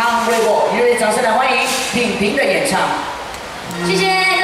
大红萝，热烈掌声来欢迎品婷的演唱，谢谢。